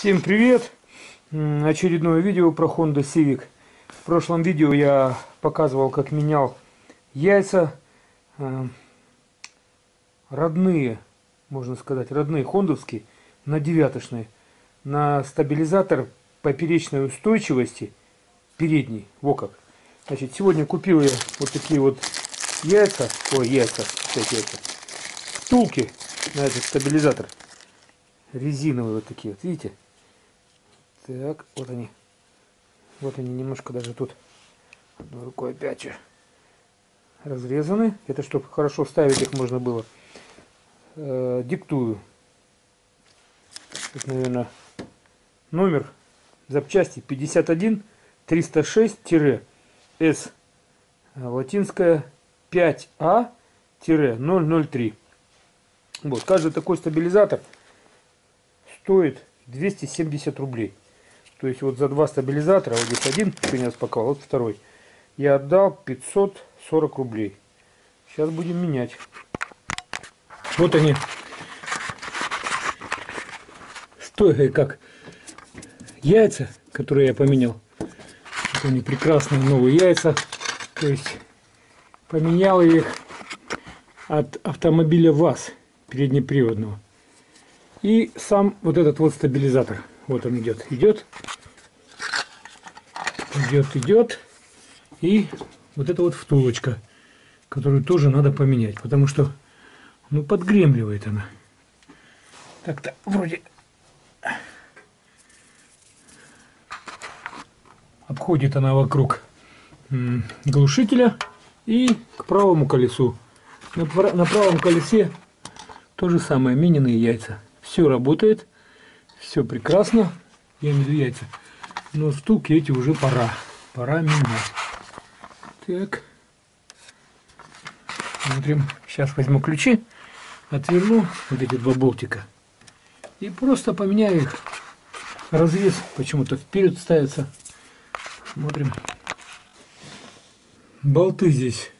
Всем привет! Очередное видео про Honda Civic. В прошлом видео я показывал, как менял яйца э, родные, можно сказать, родные хондовские на девяточные, на стабилизатор поперечной устойчивости передний, во как. Значит, сегодня купил я вот такие вот яйца, ой, яйца, опять яйца, втулки на этот стабилизатор. Резиновые вот такие вот, видите? Так, вот они. Вот они немножко даже тут одной рукой опять же разрезаны. Это чтобы хорошо ставить их можно было. Э, диктую. Тут, наверное, номер запчасти 51 306 С латинская 5А 003. Вот, каждый такой стабилизатор стоит 270 рублей. То есть вот за два стабилизатора, вот здесь один принес пока, вот второй, я отдал 540 рублей. Сейчас будем менять. Вот они. Стойкие как яйца, которые я поменял. Вот они прекрасные новые яйца. То есть поменял их от автомобиля ВАЗ переднеприводного. И сам вот этот вот стабилизатор. Вот он идет. Идет. Идет, идет. И вот эта вот втулочка, которую тоже надо поменять. Потому что, ну, подгремливает она. Так-то вроде обходит она вокруг глушителя и к правому колесу. На, на правом колесе то же самое, мининые яйца. Все работает, все прекрасно, я имею яйца. Но втулки эти уже пора, пора менять. Так, смотрим, сейчас возьму ключи, отверну вот эти два болтика и просто поменяю их. Разрез почему-то вперед ставится. Смотрим. Болты здесь.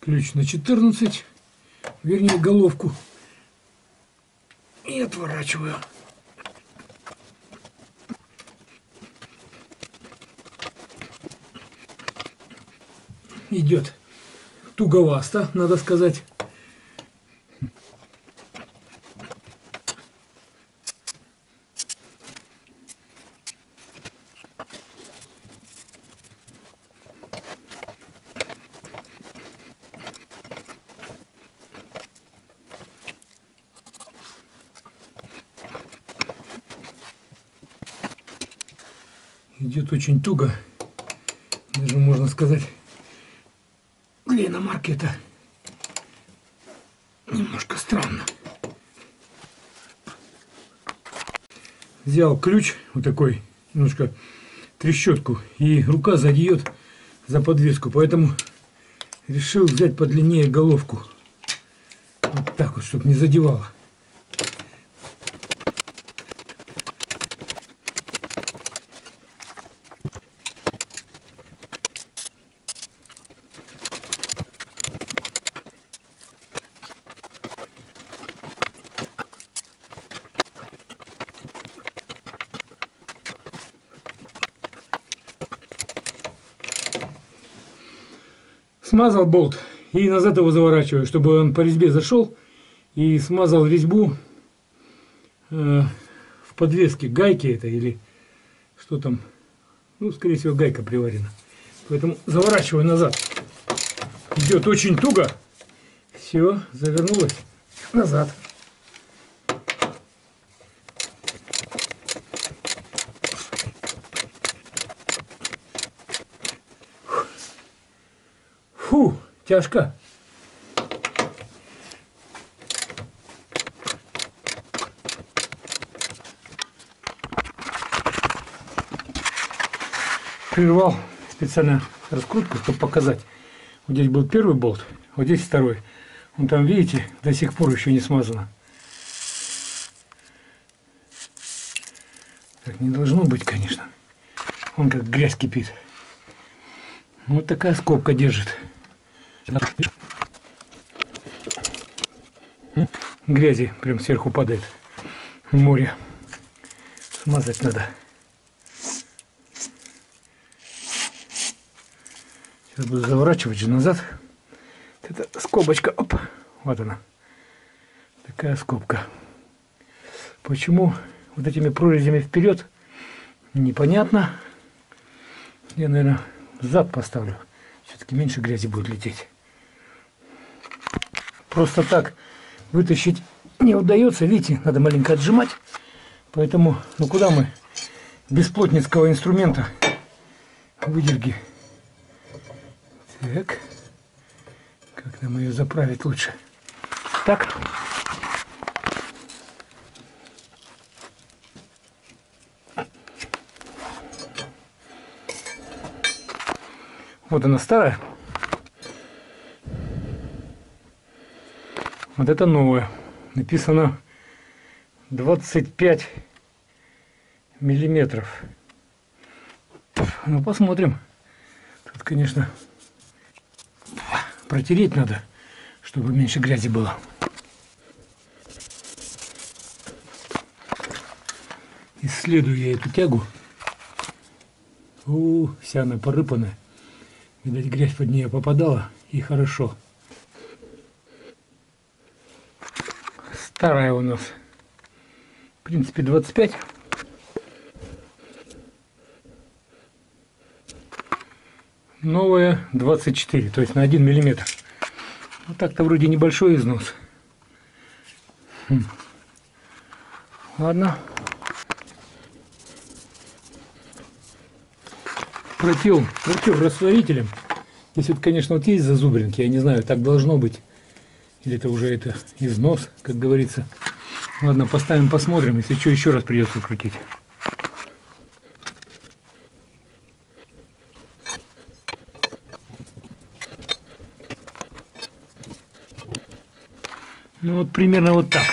Ключ на 14, вернее головку. И отворачиваю. Идет туговасто, надо сказать. Идет очень туго. Даже можно сказать, иномарки это немножко странно. Взял ключ вот такой, немножко трещотку, и рука задеет за подвеску, поэтому решил взять подлиннее головку. Вот так вот, чтобы не задевало. Смазал болт и назад его заворачиваю, чтобы он по резьбе зашел и смазал резьбу э, в подвеске гайки это или что там, ну скорее всего гайка приварена. Поэтому заворачиваю назад. Идет очень туго. Все, завернулось назад. Тяжко. Прервал специально раскрутку, чтобы показать. Вот здесь был первый болт, вот здесь второй. Он там, видите, до сих пор еще не смазано. Так не должно быть, конечно. Он как грязь кипит. Вот такая скобка держит. Грязи прям сверху падает. Море. Смазать надо. Сейчас буду заворачивать же назад. Это скобочка, оп, вот она. Такая скобка. Почему вот этими прорезями вперед, непонятно. Я, наверное, зад поставлю. Все-таки меньше грязи будет лететь. Просто так вытащить не удается. Видите, надо маленько отжимать. Поэтому, ну куда мы без плотницкого инструмента выдерги. Так. Как нам ее заправить лучше? Так. Вот она старая. Вот это новая. Написано 25 миллиметров. Ну, посмотрим. Тут, конечно, протереть надо, чтобы меньше грязи было. Исследую я эту тягу. У, вся она порыпанная. Видать, грязь под нее попадала, и хорошо. Старая у нас. В принципе, 25. Новая 24, то есть на 1 миллиметр. Вот так-то вроде небольшой износ. Хм. Ладно. протел, протер растворителем. Здесь вот, конечно, вот есть зазубринки, я не знаю, так должно быть. Или это уже это износ, как говорится. Ладно, поставим, посмотрим, если что, еще раз придется крутить. Ну вот примерно вот так.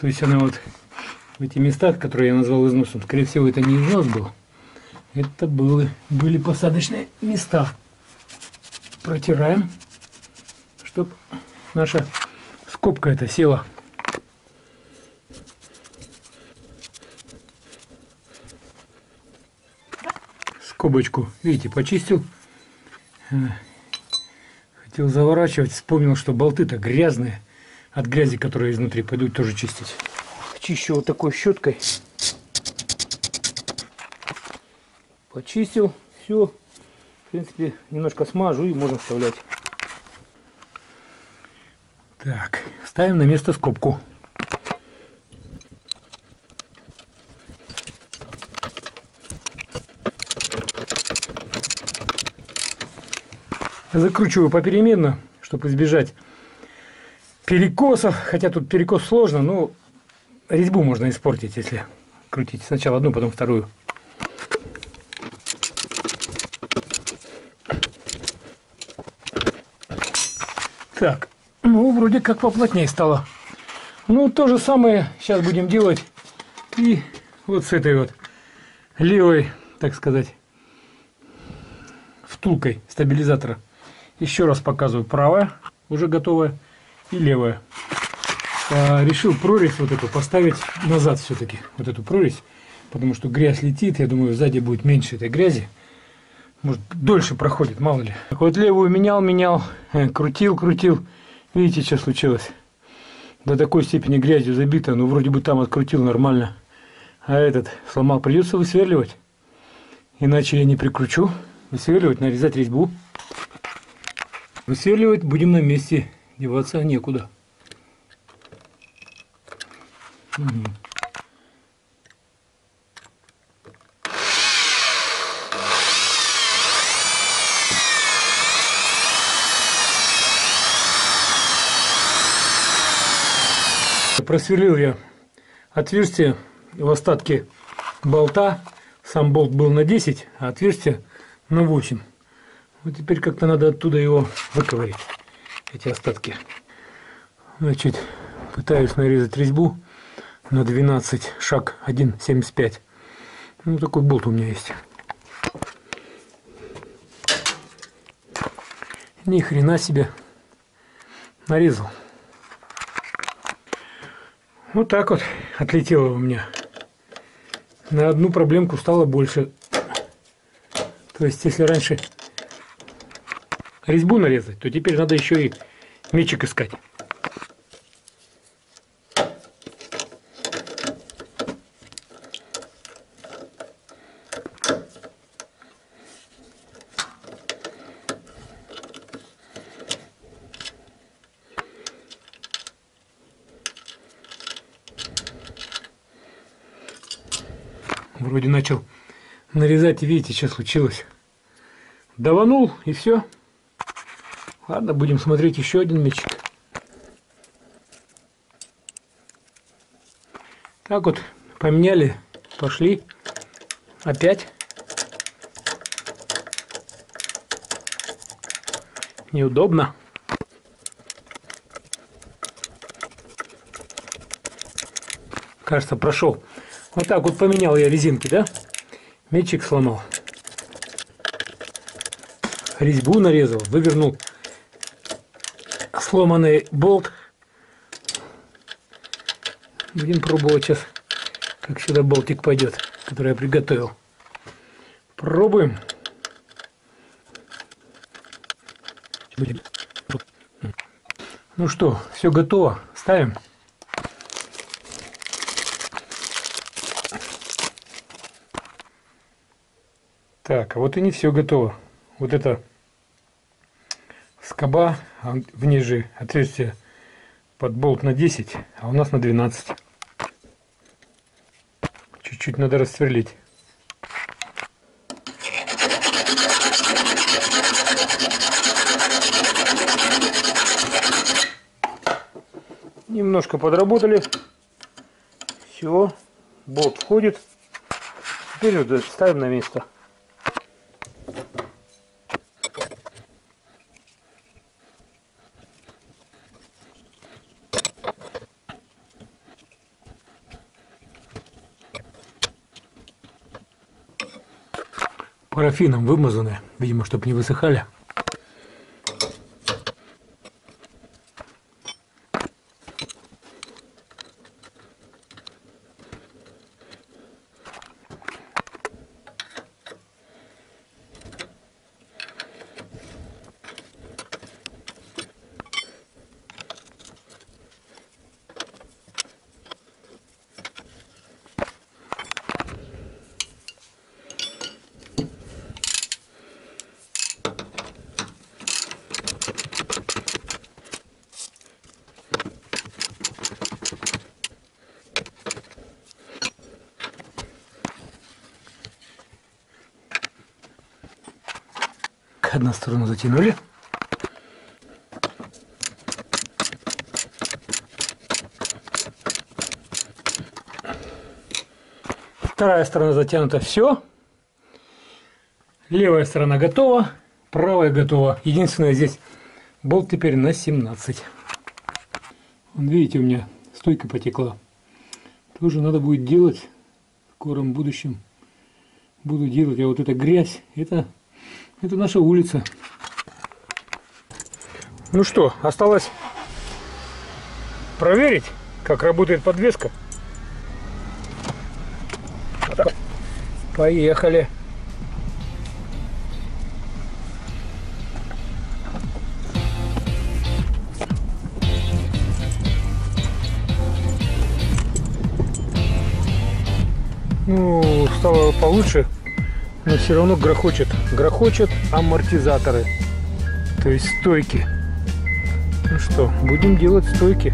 То есть она вот в эти места, которые я назвал износом, скорее всего это не износ был, это были, были посадочные места. Протираем, чтобы наша скобка эта села. Скобочку, видите, почистил. Э, хотел заворачивать, вспомнил, что болты-то грязные. От грязи, которая изнутри, пойду тоже чистить. Чищу вот такой щеткой. Почистил, все. В принципе, немножко смажу и можно вставлять. Так, ставим на место скобку. Закручиваю попеременно, чтобы избежать перекосов. Хотя тут перекос сложно, но резьбу можно испортить, если крутить сначала одну, потом вторую. Так, ну, вроде как поплотнее стало. Ну, то же самое сейчас будем делать и вот с этой вот левой, так сказать, втулкой стабилизатора. Еще раз показываю. Правая уже готовая и левая. А, решил прорезь вот эту поставить назад все-таки. Вот эту прорезь. Потому что грязь летит. Я думаю, сзади будет меньше этой грязи. Может, дольше проходит, мало ли. Вот левую менял, менял, э, крутил, крутил. Видите, что случилось? До такой степени грязью забито, ну вроде бы там открутил нормально. А этот сломал, придется высверливать. Иначе я не прикручу. Высверливать, нарезать резьбу. Высверливать будем на месте. Деваться некуда. Угу. Просверлил я отверстие в остатке болта. Сам болт был на 10, а отверстие на 8. Вот теперь как-то надо оттуда его выковырять, эти остатки. Значит, пытаюсь нарезать резьбу на 12, шаг 1,75. Ну, такой болт у меня есть. Ни хрена себе нарезал. Вот так вот отлетело у меня на одну проблемку стало больше. То есть, если раньше резьбу нарезать, то теперь надо еще и мечик искать. Вроде начал нарезать, и видите, что случилось. Даванул, и все. Ладно, будем смотреть еще один мячик. Так вот, поменяли, пошли. Опять. Неудобно. Кажется, прошел. Вот так вот поменял я резинки, да? Мячик сломал. Резьбу нарезал, вывернул сломанный болт. Будем пробовать сейчас, как сюда болтик пойдет, который я приготовил. Пробуем. Ну что, все готово. Ставим. Так, а вот и не все готово. Вот это скоба, а в ней же отверстие под болт на 10, а у нас на 12. Чуть-чуть надо рассверлить. Немножко подработали. Все, болт входит. Теперь вот ставим на место. Парафином вымазаны, видимо, чтобы не высыхали. Одну сторону затянули. Вторая сторона затянута. Все. Левая сторона готова. Правая готова. Единственное, здесь болт теперь на 17. Вон, видите, у меня стойка потекла. Тоже надо будет делать в скором будущем. Буду делать. А вот эта грязь, это это наша улица. Ну что, осталось проверить, как работает подвеска. Поехали. Ну, стало получше но все равно грохочет. Грохочет амортизаторы, то есть стойки. Ну что, будем делать стойки.